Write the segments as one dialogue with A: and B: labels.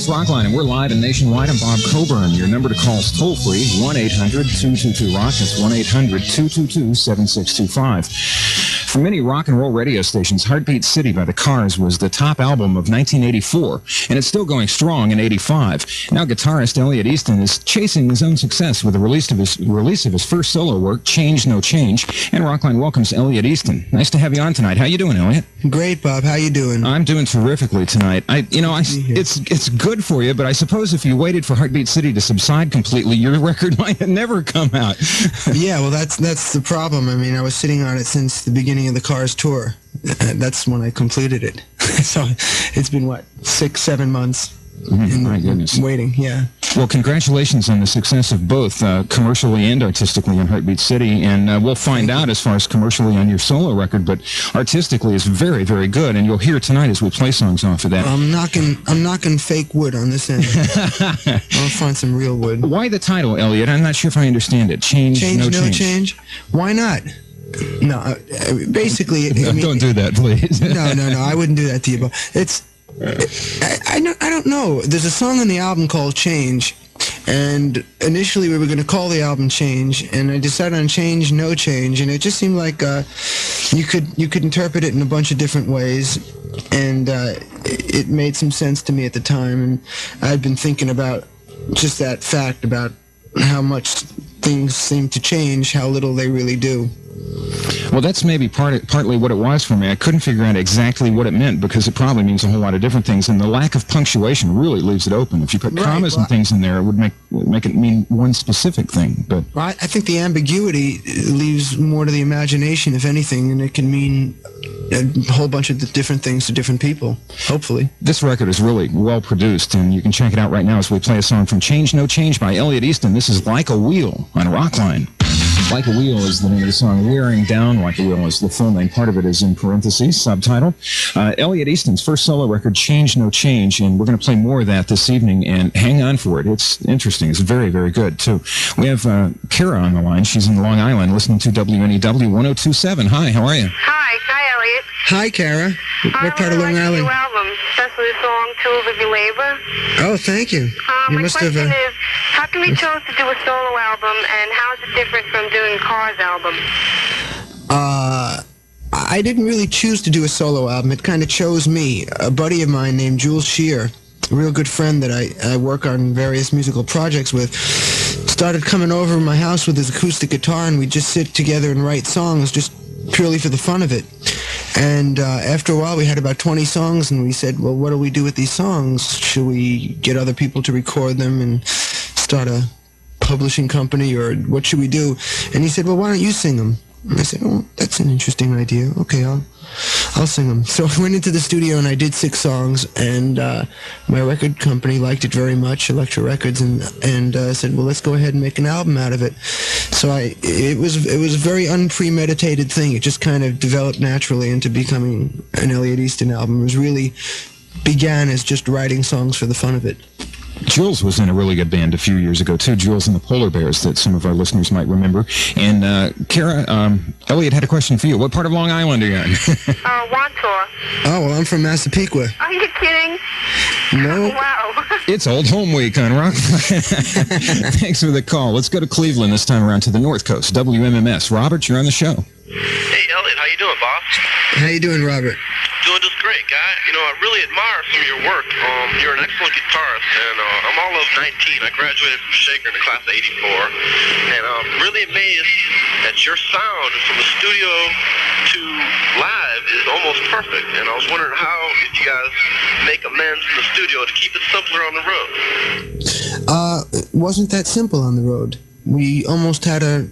A: It's Rockline, and we're live and nationwide. I'm Bob Coburn. Your number to call is toll free 1 800 222 Rock. That's 1 800 222 7625. For many rock and roll radio stations, Heartbeat City by the Cars was the top album of 1984, and it's still going strong in 85. Now guitarist Elliot Easton is chasing his own success with the release of his release of his first solo work, Change No Change, and Rockline welcomes Elliot Easton. Nice to have you on tonight. How you doing, Elliot?
B: Great, Bob. How you doing?
A: I'm doing terrifically tonight. I, you know, I, it's it's good for you, but I suppose if you waited for Heartbeat City to subside completely, your record might have never come out.
B: yeah, well, that's that's the problem. I mean, I was sitting on it since the beginning of the Cars tour. That's when I completed it. so it's been what six, seven months.
A: Mm, my goodness.
B: Waiting, yeah.
A: Well, congratulations on the success of both uh, commercially and artistically in Heartbeat City, and uh, we'll find out as far as commercially on your solo record, but artistically it's very, very good, and you'll hear tonight as we play songs off of that.
B: I'm knocking, I'm knocking fake wood on this end. I'll find some real wood.
A: Why the title, Elliot? I'm not sure if I understand it. Change,
B: Change,
A: no,
B: no,
A: change.
B: change. Why not? No, uh, basically, I mean,
A: Don't do that, please.
B: no, no, no. I wouldn't do that to you. But it's, I, I, don't, I don't know. There's a song on the album called Change, and initially we were going to call the album Change, and I decided on Change, No Change, and it just seemed like uh, you could you could interpret it in a bunch of different ways, and uh, it, it made some sense to me at the time, and I'd been thinking about just that fact about how much things seem to change, how little they really do.
A: Well, that's maybe part, partly what it was for me. I couldn't figure out exactly what it meant because it probably means a whole lot of different things, and the lack of punctuation really leaves it open. If you put
B: Right,
A: commas
B: well-
A: and things in there, it would make make it mean one specific thing. But
B: I think the ambiguity leaves more to the imagination, if anything, and it can mean a whole bunch of different things to different people. Hopefully.
A: this record is really well produced, and you can check it out right now as we play a song from Change No Change by Elliot Easton. This is Like a Wheel on Rockline. Like a Wheel is the name of the song. Wearing Down Like a Wheel is the full name. Part of it is in parentheses, subtitle. Uh, Elliot Easton's first solo record, Change No Change, and we're going to play more of that this evening, and hang on for it. It's interesting. It's very, very good, too. We have uh, Kara on the line. She's in Long Island listening to WNEW 1027. Hi, how are you?
C: Hi, hi,
B: Hi, Kara.
C: I
B: What part of Long
C: like
B: Island?
C: New album, especially the song "Tools of Your Labor."
B: Oh, thank you.
C: Uh,
B: You
C: my
B: must have.
C: question
B: Uh,
C: is, how come you chose to do a solo album, and how is it different from doing Cars album?
B: uh, I didn't really choose to do a solo album. It kind of chose me. A buddy of mine named Jules Shear, a real good friend that I, I work on various musical projects with, started coming over to my house with his acoustic guitar, and we'd just sit together and write songs just purely for the fun of it. And uh, after a while, we had about 20 songs, and we said, well, what do we do with these songs? Should we get other people to record them and start a publishing company, or what should we do? And he said, well, why don't you sing them? I said, oh, that's an interesting idea. Okay, I'll, I'll sing them. So I went into the studio and I did six songs, and uh, my record company liked it very much, Elektra Records, and and uh, said, well, let's go ahead and make an album out of it. So I, it was it was a very unpremeditated thing. It just kind of developed naturally into becoming an Elliot Easton album. It was really began as just writing songs for the fun of it.
A: Jules was in a really good band a few years ago too. Jules and the Polar Bears that some of our listeners might remember. And uh, Kara, um, Elliot had a question for you. What part of Long Island are you in?
C: Uh, Wantagh.
B: Oh, well, I'm from Massapequa.
C: Are you kidding?
B: No.
C: Wow.
A: it's Old Home Week on Rock. Thanks for the call. Let's go to Cleveland this time around to the North Coast. WMMS. Robert, you're on the show.
D: Hey, Elliot, how you doing, boss?
B: How you doing, Robert?
D: Great, guy. You know, I really admire some of your work. Um, you're an excellent guitarist, and uh, I'm all of 19. I graduated from Shaker in the class of 84, and I'm really amazed that your sound from the studio to live is almost perfect. And I was wondering how, if you guys make amends in the studio to keep it simpler on the road.
B: Uh, it wasn't that simple on the road. We almost had to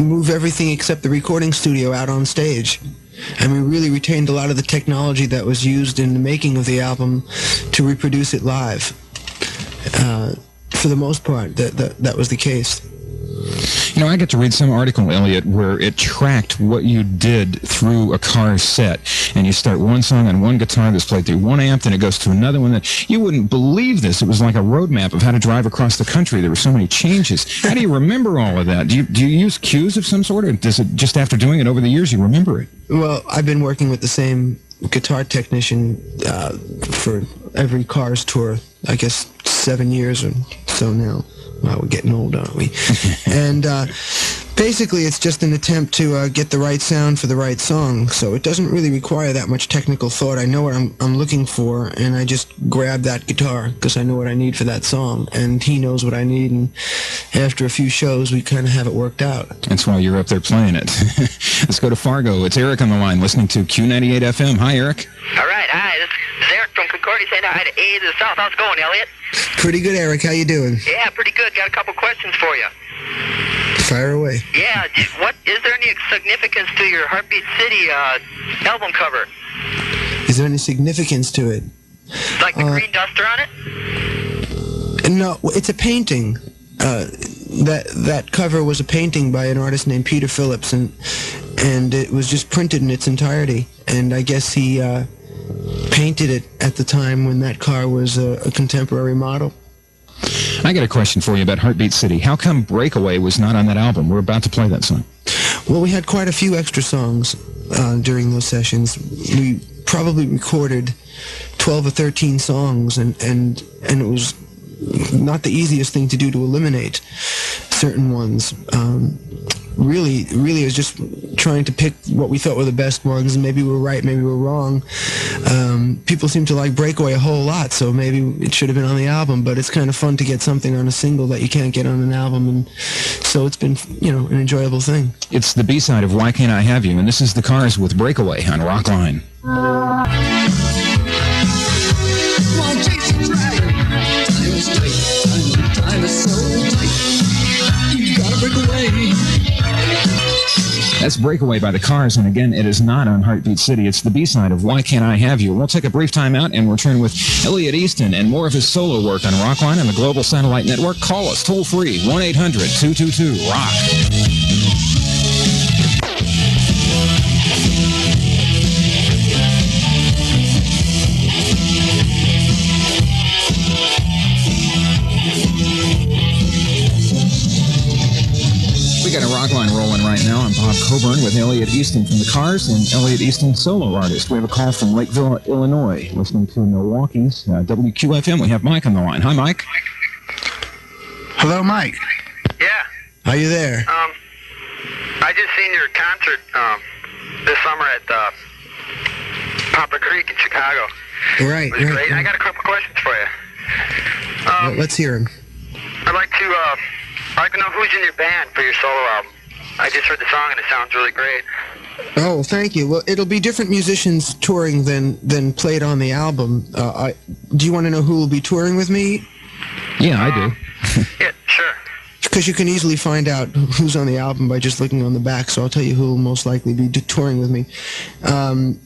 B: move everything except the recording studio out on stage. And we really retained a lot of the technology that was used in the making of the album to reproduce it live. Uh, for the most part, that, that, that was the case.
A: You know, I get to read some article, Elliot, where it tracked what you did through a car set. And you start one song on one guitar that's played through one amp, then it goes to another one. That you wouldn't believe this. It was like a roadmap of how to drive across the country. There were so many changes. How do you remember all of that? Do you, do you use cues of some sort, or does it just after doing it over the years you remember it?
B: Well, I've been working with the same guitar technician uh, for every Cars tour. I guess seven years or so now. Wow, we're getting old, aren't we? and uh, basically, it's just an attempt to uh, get the right sound for the right song. So it doesn't really require that much technical thought. I know what I'm, I'm looking for, and I just grab that guitar because I know what I need for that song, and he knows what I need. And after a few shows, we kind of have it worked out.
A: That's why you're up there playing it. Let's go to Fargo. It's Eric on the line, listening to Q98 FM. Hi, Eric.
E: All right, hi. This is Eric from Concordia saying hi to A to the South. How's it going, Elliot?
B: Pretty good, Eric. How you doing?
E: Yeah, pretty good. Got a couple questions for you.
B: Fire away.
E: Yeah, what is there any significance to your Heartbeat City uh, album cover?
B: Is there any significance to it?
E: Like the
B: Uh,
E: green duster on it?
B: No, it's a painting. Uh, that that cover was a painting by an artist named Peter Phillips, and and it was just printed in its entirety. And I guess he uh, painted it at the time when that car was a, a contemporary model.
A: I got a question for you about Heartbeat City. How come Breakaway was not on that album? We're about to play that song.
B: Well, we had quite a few extra songs uh, during those sessions. We probably recorded 12 or 13 songs, and, and, and it was not the easiest thing to do to eliminate certain ones. Um, really, really, it was just trying to pick what we thought were the best ones, maybe we were right, maybe we were wrong. Um, people seem to like Breakaway a whole lot, so maybe it should have been on the album, but it's kind of fun to get something on a single that you can't get on an album, and so it's been, you know, an enjoyable thing.
A: It's the B-side of Why Can't I Have You, and this is the Cars with Breakaway on Rockline. That's Breakaway by the Cars, and again, it is not on Heartbeat City. It's the B-side of Why Can't I Have You. We'll take a brief time out and return with Elliot Easton and more of his solo work on Rockline and the Global Satellite Network. Call us toll free 1-800-222-ROCK. Now. I'm Bob Coburn with Elliot Easton from the Cars and Elliot Easton, solo artist. We have a call from Lakeville, Illinois, listening to Milwaukee's uh, WQFM. We have Mike on the line. Hi, Mike.
B: Hello, Mike.
D: Yeah.
B: Are you there?
D: Um, I just seen your concert um, this summer at uh, Poplar Creek in Chicago.
B: Right,
D: It was
B: right.
D: great. I got a couple questions for you.
B: Well,
D: Um,
B: let's hear them.
D: I'd like to uh, I'd like to know who's in your band for your solo album. I just heard the song and it sounds really great.
B: Oh, thank you. Well, it'll be different musicians touring than than played on the album. Uh, I, do you want to know who will be touring with me?
A: Yeah, I do.
D: Yeah, sure.
B: Because you can easily find out who's on the album by just looking on the back. So I'll tell you who will most likely be touring with me. Um,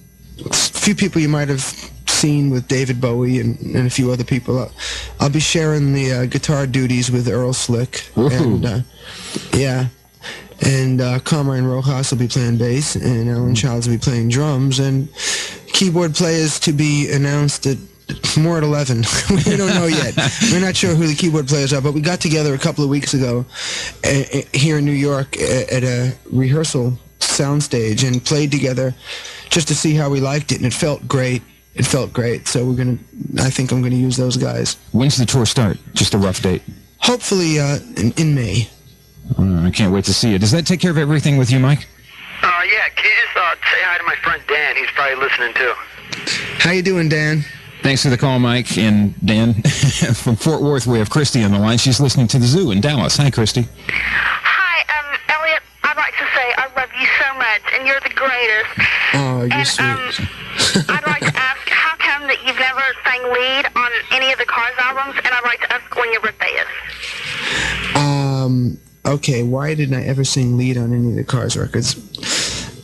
B: a few people you might have seen with David Bowie and, and a few other people. I'll, I'll be sharing the uh, guitar duties with Earl Slick.
A: Woohoo.
B: And, uh, yeah. And uh, Carmine Rojas will be playing bass, and Alan Childs will be playing drums, and keyboard players to be announced at more at 11. we don't know yet. We're not sure who the keyboard players are, but we got together a couple of weeks ago uh, uh, here in New York uh, at a rehearsal soundstage and played together just to see how we liked it, and it felt great. It felt great. So we're gonna. I think I'm gonna use those guys.
A: When's the tour start? Just a rough date.
B: Hopefully uh, in, in May.
A: Uh, I can't wait to see it. Does that take care of everything with you, Mike?
D: Uh, yeah, can you just uh, say hi to my friend Dan? He's probably listening too.
B: How you doing, Dan?
A: Thanks for the call, Mike. And Dan, from Fort Worth, we have Christy on the line. She's listening to the zoo in Dallas. Hi, Christy.
C: Hi, um, Elliot. I'd like to say I love you so much, and you're the greatest.
B: Oh, you're
C: and
B: sweet.
C: um, I'd like to ask, how come that you've never sang lead on any of the Cars albums? And I'd like to ask when your birthday is.
B: Um, okay, why didn't I ever sing lead on any of the Cars records?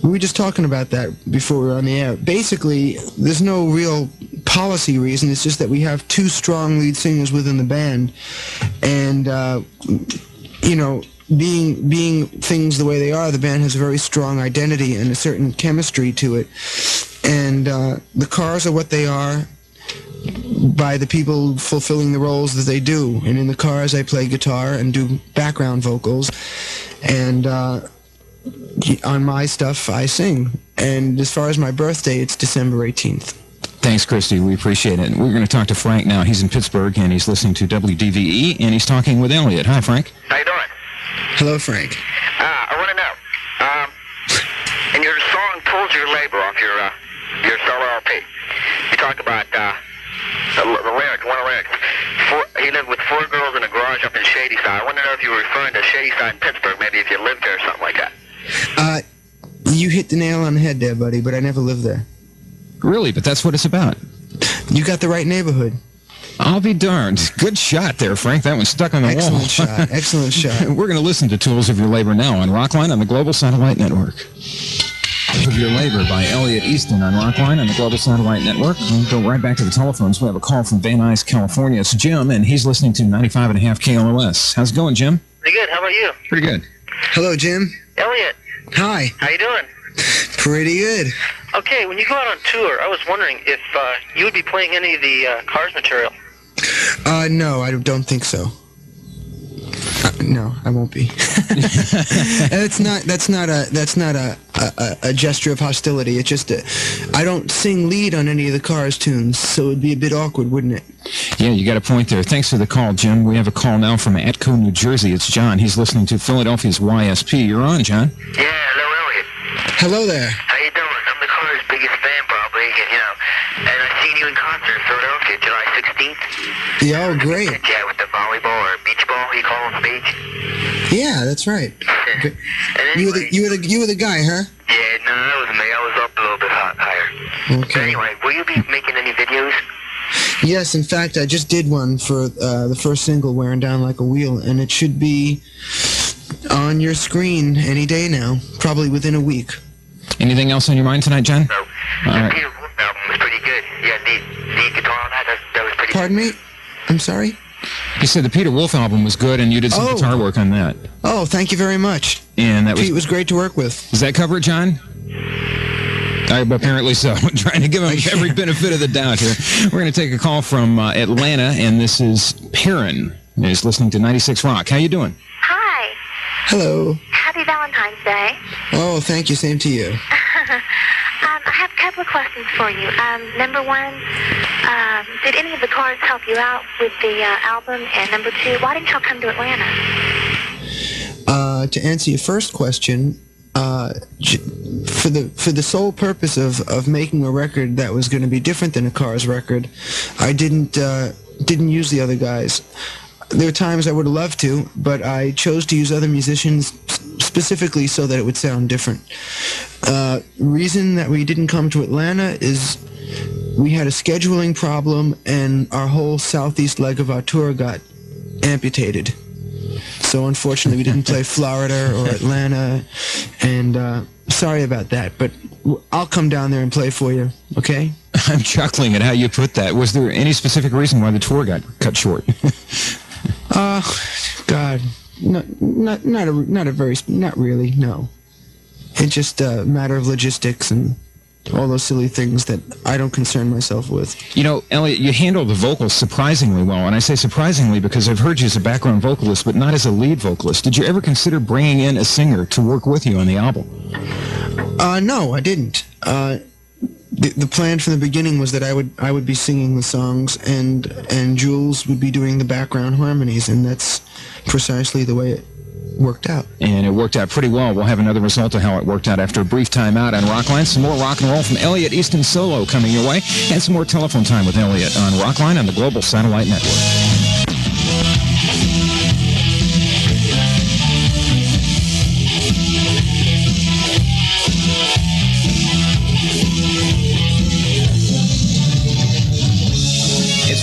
B: We were just talking about that before we were on the air. Basically, there's no real policy reason. It's just that we have two strong lead singers within the band, and uh, you know, being being things the way they are, the band has a very strong identity and a certain chemistry to it. And uh, the Cars are what they are by the people fulfilling the roles that they do. And in the cars, I play guitar and do background vocals. And uh, on my stuff, I sing. And as far as my birthday, it's December 18th.
A: Thanks, Christy. We appreciate it. We're going to talk to Frank now. He's in Pittsburgh and he's listening to WDVE and he's talking with Elliot. Hi, Frank.
E: How you doing?
B: Hello, Frank.
E: Uh, I want to know. Um, in your song "Pulls Your Labor" off your uh, your solo LP, you talk about uh, the, the one of the lyrics. Four, he lived with four girls in a garage up in Shadyside. I want to know if you were referring to Shadyside in Pittsburgh, maybe if you lived there or something like that.
B: Uh, you hit the nail on the head there, buddy, but I never lived there.
A: Really, but that's what it's about.
B: You got the right neighborhood.
A: I'll be darned. Good shot there, Frank. That one stuck on the
B: Excellent
A: wall.
B: shot. Excellent shot.
A: We're going to listen to Tools of Your Labor now on Rockline on the Global Satellite Network. Tools of Your Labor by Elliot Easton on Rockline on the Global Satellite Network. We'll go right back to the telephones. We have a call from Van Nuys, California. It's Jim, and he's listening to 95.5 KLOS. How's it going, Jim?
E: Pretty good. How about you,
A: Pretty good.
B: Hello, Jim.
E: Elliot?
B: Hi.
E: How you doing?
B: Pretty good.
E: Okay, when you go out on tour, I was wondering if uh, you would be playing any of the uh, Cars material.
B: Uh, no, I don't think so. No, I won't be. that's not. That's not a. That's not a, a, a gesture of hostility. It's just a. I don't sing lead on any of the Cars tunes, so it'd be a bit awkward, wouldn't it?
A: Yeah, you got a point there. Thanks for the call, Jim. We have a call now from Atco, New Jersey. It's John. He's listening to Philadelphia's YSP. You're on, John.
E: Yeah, hello, Elliot.
B: Hello there.
E: How you doing? I'm the Cars' biggest fan, probably, and, you know, and I seen you in concert in Philadelphia, July 16th.
B: Yeah, oh, great.
E: Yeah, with the volleyball or beach ball, you call on stage.
B: Yeah, that's right.
E: and
B: You were the you were the you were the guy, huh?
E: yeah, no, that was me. I was up a little bit hot, higher. But
B: Okay.
E: anyway, will you be making any videos?
B: Yes, in fact, I just did one for uh, the first single, "Wearing Down Like a Wheel," and it should be on your screen any day now, probably within a week.
A: Anything else on your mind tonight, Jen?
E: No.
A: All
E: the
A: right.
E: Peter Wolf album was pretty good. Yeah, neat, neat guitar on that. That, that was pretty
B: Pardon me? I'm sorry.
A: You said the Peter Wolf album was good, and you did some
B: Oh.
A: guitar work on that.
B: Oh, thank you very much.
A: And that was,
B: Pete was great to work with.
A: does that cover it, John? Uh, apparently so. I'm trying to give him every benefit of the doubt here. We're going to take a call from uh, Atlanta, and this is Perrin. He's listening to 96 Rock. How you doing?
C: Hi.
B: Hello.
C: Happy Valentine's Day.
B: Oh, thank you. Same to you.
C: Um, I have a couple of questions for you. Um, number one, um, did any of the cars help you out with the uh, album? And number two, why didn't y'all come to Atlanta?
B: Uh, to answer your first question, uh, for the for the sole purpose of, of making a record that was going to be different than a Cars record, I didn't uh, didn't use the other guys. There were times I would have loved to, but I chose to use other musicians specifically so that it would sound different. Uh, reason that we didn't come to Atlanta is we had a scheduling problem and our whole southeast leg of our tour got amputated. So unfortunately, we didn't play Florida or Atlanta, and uh, sorry about that. But I'll come down there and play for you. Okay?
A: I'm chuckling at how you put that. Was there any specific reason why the tour got cut short?
B: Uh, God, not not not a not a very not really. No, it's just a matter of logistics and all those silly things that I don't concern myself with.
A: you know, Elliot, you handle the vocals surprisingly well. And I say surprisingly because I've heard you as a background vocalist, but not as a lead vocalist. Did you ever consider bringing in a singer to work with you on the album?
B: Uh, no, I didn't. Uh, the, the plan from the beginning was that I would I would be singing the songs and and Jules would be doing the background harmonies, and that's precisely the way it worked out.
A: And it worked out pretty well. We'll have another result of how it worked out after a brief time out on Rockline. Some more rock and roll from Elliot Easton Solo coming your way, and some more telephone time with Elliot on Rockline on the Global Satellite Network.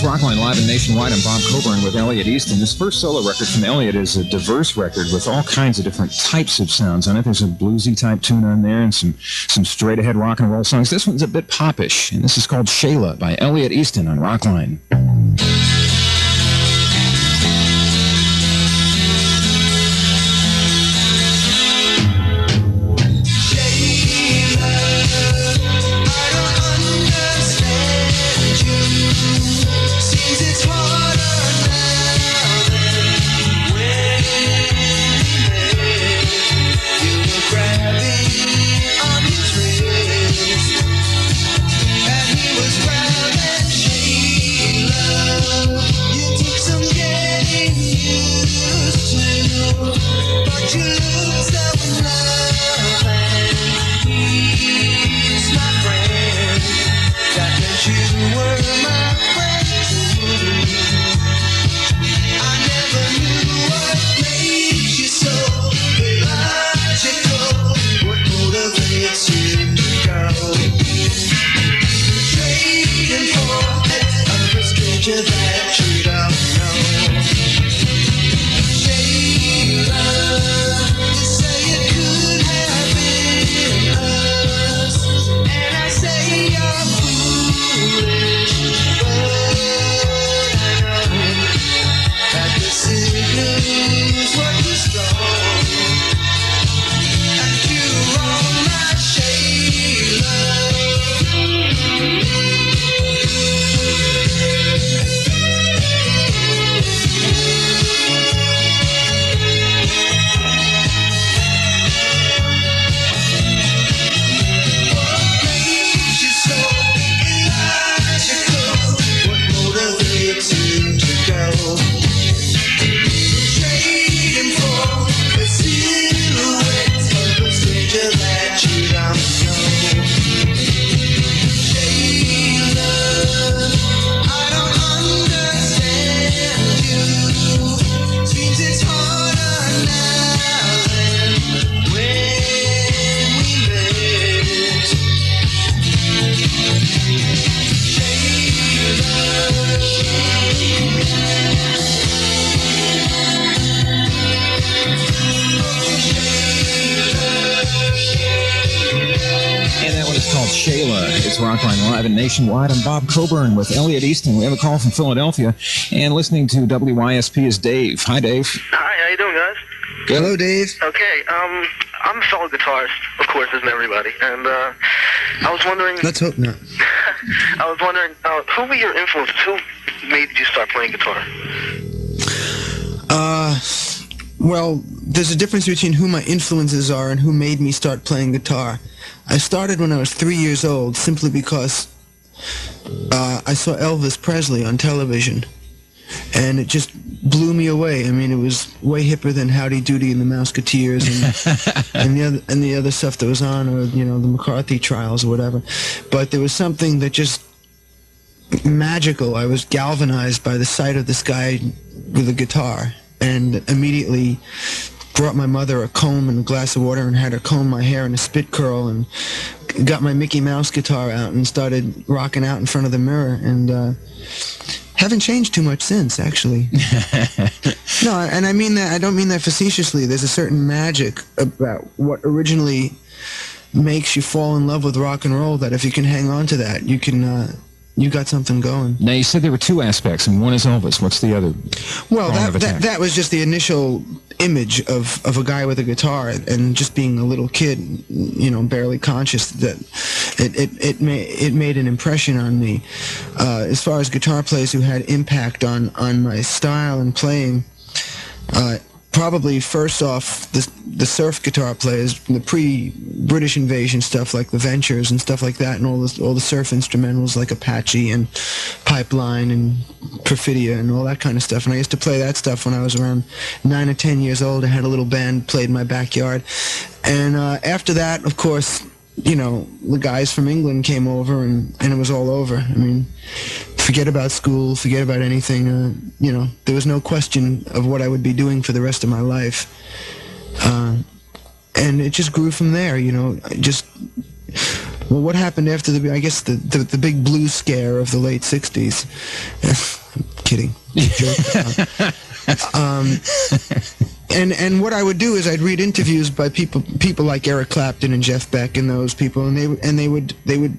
A: Rockline live and nationwide. I'm Bob Coburn with Elliot Easton. This first solo record from Elliot is a diverse record with all kinds of different types of sounds on it. There's a bluesy type tune on there and some some straight ahead rock and roll songs. This one's a bit popish, and this is called Shayla by Elliot Easton on Rockline. Rockline Live and Nationwide. I'm Bob Coburn with Elliot Easton. We have a call from Philadelphia and listening to WYSP is Dave. Hi, Dave.
D: Hi, how you doing, guys?
A: Good.
B: Hello, Dave.
D: Okay, um, I'm a fellow guitarist, of course, isn't everybody? And uh, I was wondering,
B: Let's hope not.
D: I was wondering, uh, who were your influences? Who made you start playing guitar?
B: Uh, well, there's a difference between who my influences are and who made me start playing guitar. I started when I was three years old simply because uh, I saw Elvis Presley on television, and it just blew me away. I mean, it was way hipper than Howdy Doody and the Mouseketeers and, and the other and the other stuff that was on, or you know, the McCarthy trials or whatever. But there was something that just magical. I was galvanized by the sight of this guy with a guitar, and immediately brought my mother a comb and a glass of water and had her comb my hair in a spit curl and got my Mickey Mouse guitar out and started rocking out in front of the mirror and uh, haven't changed too much since actually. no, and I mean that I don't mean that facetiously. There's a certain magic about what originally makes you fall in love with rock and roll that if you can hang on to that, you can uh, you got something going.
A: Now, you said there were two aspects, and one is Elvis. What's the other?
B: Well, that, that that was just the initial image of, of a guy with a guitar and just being a little kid, you know, barely conscious that it it it, ma- it made an impression on me. Uh, as far as guitar players who had impact on on my style and playing, uh, probably first off the the surf guitar players, the pre-British invasion stuff like the Ventures and stuff like that, and all the all the surf instrumentals like Apache and Pipeline and Perfidia and all that kind of stuff. And I used to play that stuff when I was around nine or ten years old. I had a little band played in my backyard, and uh, after that, of course. You know, the guys from England came over and, and it was all over. I mean, forget about school, forget about anything. Uh, you know, there was no question of what I would be doing for the rest of my life. Uh, and it just grew from there, you know. Just well, what happened after the? I guess the the, the big blue scare of the late '60s. I'm kidding. Um, and and what I would do is I'd read interviews by people people like Eric Clapton and Jeff Beck and those people, and they and they would they would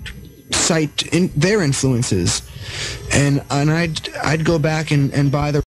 B: cite in their influences, and and I'd I'd go back and, and buy the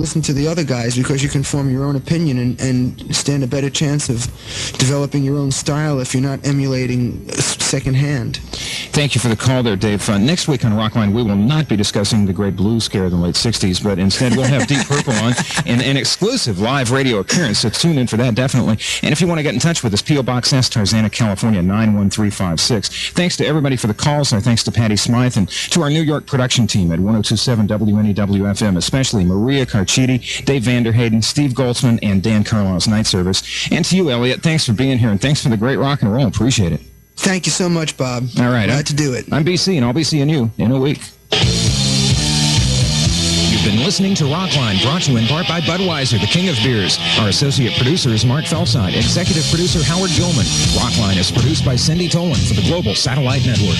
B: listen to the other guys because you can form your own opinion and, and stand a better chance of developing your own style if you're not emulating secondhand.
A: Thank you for the call there, Dave. Uh, next week on Rockline, we will not be discussing the great blues scare of the late 60s, but instead we'll have Deep Purple on in an exclusive live radio appearance, so tune in for that, definitely. And if you want to get in touch with us, P.O. Box S, Tarzana, California, 91356. Thanks to everybody for the calls. Our thanks to Patty Smyth and to our New York production team at 1027 WNEW-FM, especially Maria Carchidi, Dave Vanderhayden, Steve Goldsman, and Dan Carlisle's night service. And to you, Elliot, thanks for being here, and thanks for the great rock and roll. Appreciate it.
B: Thank you so much, Bob.
A: All right.
B: Glad
A: I'm,
B: to do it.
A: I'm BC, and I'll be seeing you in a week. You've been listening to Rockline, brought to you in part by Budweiser, the king of beers. Our associate producer is Mark Felside, executive producer Howard Gilman. Rockline is produced by Cindy Tolan for the Global Satellite Network.